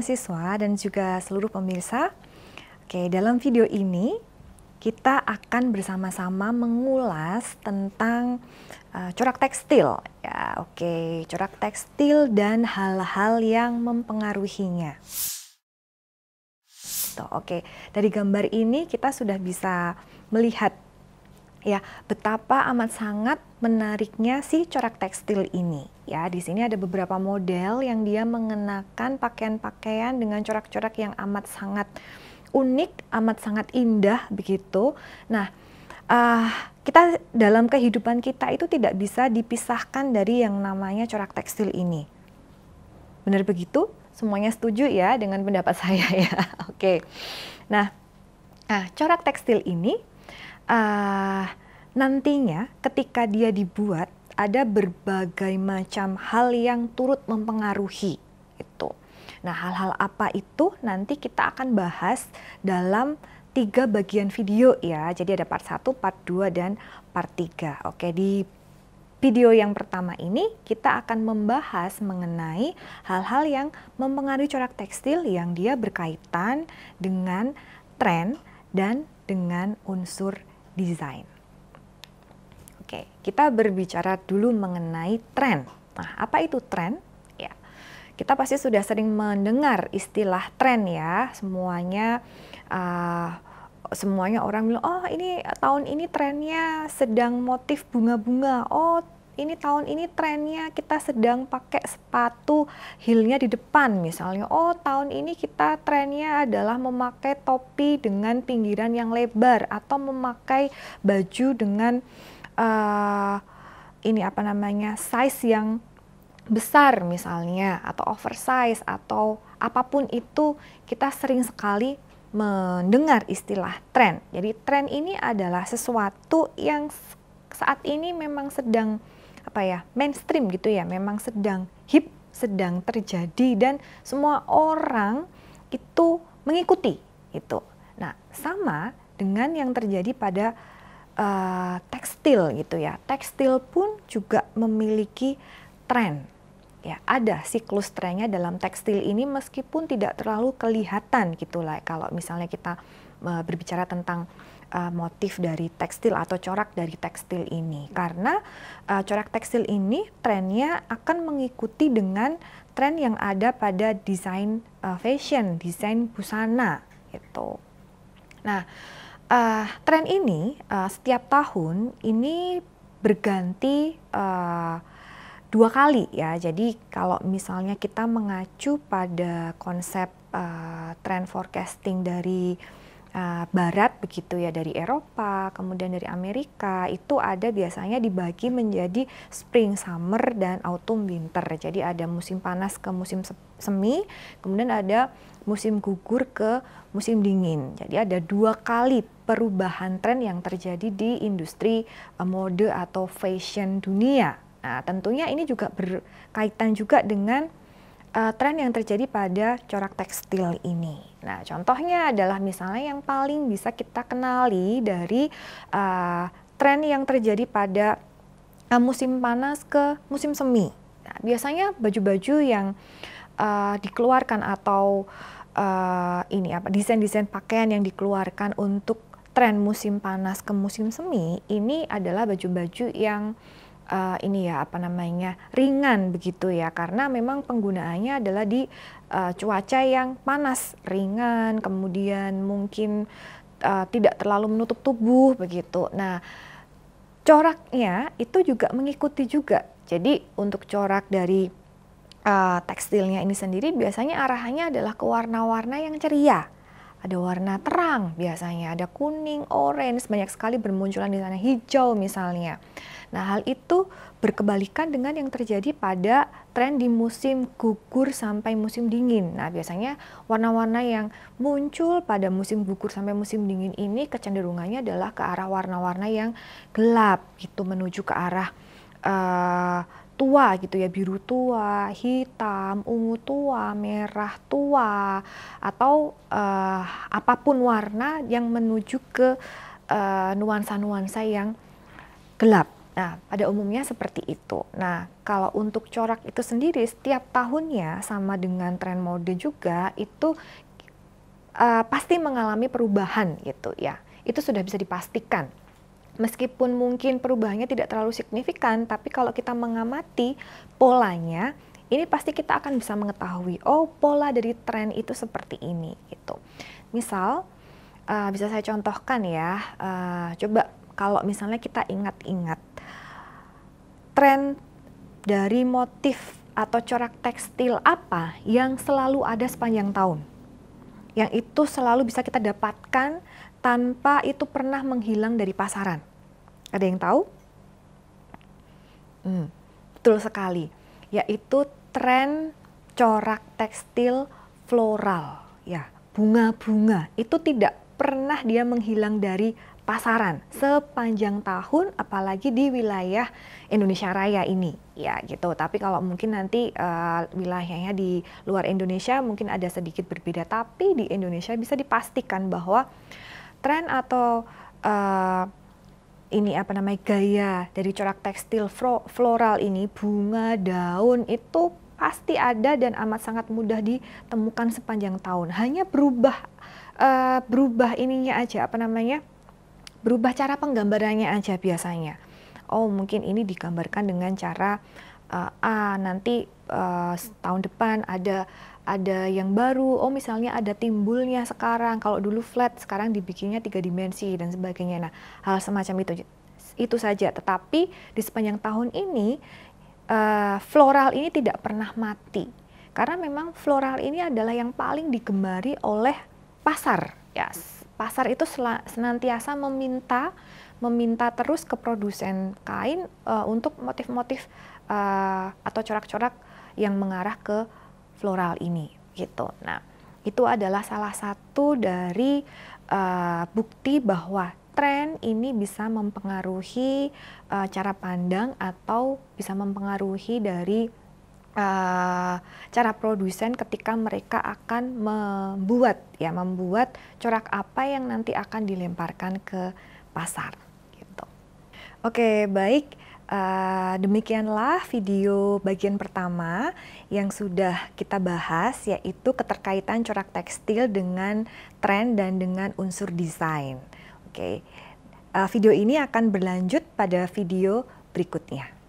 mahasiswa dan juga seluruh pemirsa. Oke, dalam video ini kita akan bersama-sama mengulas tentang uh, corak tekstil. Ya, oke, corak tekstil dan hal-hal yang mempengaruhinya. Tuh, oke, dari gambar ini kita sudah bisa melihat ya betapa amat sangat menariknya si corak tekstil ini. Ya di sini ada beberapa model yang dia mengenakan pakaian-pakaian dengan corak-corak yang amat sangat unik amat sangat indah begitu. Nah uh, kita dalam kehidupan kita itu tidak bisa dipisahkan dari yang namanya corak tekstil ini. Benar begitu? Semuanya setuju ya dengan pendapat saya ya? Oke. Nah nah corak tekstil ini uh, nantinya ketika dia dibuat ada berbagai macam hal yang turut mempengaruhi itu. Nah, hal-hal apa itu nanti kita akan bahas dalam tiga bagian video ya. Jadi ada part 1, part 2 dan part 3. Oke, di video yang pertama ini kita akan membahas mengenai hal-hal yang mempengaruhi corak tekstil yang dia berkaitan dengan tren dan dengan unsur desain. Oke, kita berbicara dulu mengenai tren. Nah, apa itu tren? Ya, kita pasti sudah sering mendengar istilah tren ya. Semuanya, uh, semuanya orang bilang, oh ini tahun ini trennya sedang motif bunga-bunga. Oh ini tahun ini trennya kita sedang pakai sepatu heelnya di depan misalnya. Oh tahun ini kita trennya adalah memakai topi dengan pinggiran yang lebar atau memakai baju dengan uh, ini apa namanya size yang besar misalnya atau oversize atau apa pun itu kita sering sekali mendengar istilah tren. Jadi tren ini adalah sesuatu yang saat ini memang sedang apa ya mainstream gitu ya memang sedang hip sedang terjadi dan semua orang itu mengikuti itu. Nah sama dengan yang terjadi pada uh, tekstil gitu ya. Tekstil pun juga memiliki tren. Ya ada siklus trennya dalam tekstil ini meskipun tidak terlalu kelihatan gitulah kalau misalnya kita uh, berbicara tentang uh, motif dari tekstil atau corak dari tekstil ini karena uh, corak tekstil ini trennya akan mengikuti dengan tren yang ada pada desain uh, fashion, desain busana gitu. Nah, uh, tren ini uh, setiap tahun ini berganti uh, dua kali ya. Jadi kalau misalnya kita mengacu pada konsep uh, trend forecasting dari uh, Barat begitu ya dari Eropa, kemudian dari Amerika itu ada biasanya dibagi menjadi spring, summer dan autumn, winter. Jadi ada musim panas ke musim semi, kemudian ada musim gugur ke musim dingin. Jadi ada dua kali perubahan tren yang terjadi di industri uh, mode atau fashion dunia. Nah, tentunya ini juga berkaitan juga dengan uh, tren yang terjadi pada corak tekstil ini. Nah, contohnya adalah misalnya yang paling bisa kita kenali dari uh, tren yang terjadi pada uh, musim panas ke musim semi. Nah, biasanya baju-baju yang uh, dikeluarkan atau uh, ini apa desain-desain pakaian yang dikeluarkan untuk tren musim panas ke musim semi ini adalah baju-baju yang ini ya apa namanya ringan begitu ya karena memang penggunaannya adalah di uh, cuaca yang panas ringan kemudian mungkin uh, tidak terlalu menutup tubuh begitu. Nah coraknya itu juga mengikuti juga. Jadi untuk corak dari uh, tekstilnya ini sendiri biasanya arahannya adalah ke warna-warna yang ceria ada warna terang biasanya, ada kuning, orange, banyak sekali bermunculan di sana hijau misalnya. Nah, hal itu berkebalikan dengan yang terjadi pada tren di musim gugur sampai musim dingin. Nah, biasanya warna-warna yang muncul pada musim gugur sampai musim dingin ini kecenderungannya adalah ke arah warna-warna yang gelap gitu menuju ke arah uh, tua gitu ya, biru tua, hitam, ungu tua, merah tua, atau uh, apa pun warna yang menuju ke nuansa nuansa-nuansa yang gelap Nah, pada umumnya seperti itu. Nah, kalau untuk corak itu sendiri setiap tahunnya sama dengan tren mode juga itu uh, pasti mengalami perubahan gitu ya. Itu sudah bisa dipastikan. Meskipun mungkin perubahannya tidak terlalu signifikan, tapi kalau kita mengamati polanya, ini pasti kita akan bisa mengetahui, oh pola dari tren itu seperti ini gitu. Misal, uh, bisa saya contohkan ya, uh, coba kalau misalnya kita ingat-ingat tren dari motif atau corak tekstil apa yang selalu ada sepanjang tahun. Yang itu selalu bisa kita dapatkan tanpa itu pernah menghilang dari pasaran. Ada yang tahu? Hmm, betul sekali. Yaitu tren corak tekstil floral. Ya, bunga-bunga. Itu tidak pernah dia menghilang dari pasaran sepanjang tahun apalagi di wilayah Indonesia Raya ini ya gitu tapi kalau mungkin nanti uh, wilayahnya di luar Indonesia mungkin ada sedikit berbeda tapi di Indonesia bisa dipastikan bahwa tren atau uh, ini apa namanya gaya dari corak tekstil floral ini bunga daun itu pasti ada dan amat sangat mudah ditemukan sepanjang tahun hanya berubah uh, berubah ininya aja apa namanya berubah cara penggambarannya aja biasanya. Oh mungkin ini digambarkan dengan cara uh, A nanti uh, tahun depan ada ada yang baru. Oh misalnya ada timbulnya sekarang. Kalau dulu flat sekarang dibikinnya tiga dimensi dan sebagainya. Nah hal semacam itu itu saja. Tetapi di sepanjang tahun ini uh, floral ini tidak pernah mati karena memang floral ini adalah yang paling digemari oleh pasar. Yes pasar itu senantiasa meminta meminta terus ke produsen kain uh, untuk motif-motif uh, atau corak-corak yang mengarah ke floral ini gitu. Nah, itu adalah salah satu dari uh, bukti bahwa tren ini bisa mempengaruhi uh, cara pandang atau bisa mempengaruhi dari cara produsen ketika mereka akan membuat ya membuat corak apa yang nanti akan dilemparkan ke pasar. Oke, baik. Uh, demikianlah video bagian pertama yang sudah kita bahas yaitu keterkaitan corak tekstil dengan tren dan dengan unsur desain. Oke, uh, video ini akan berlanjut pada video berikutnya.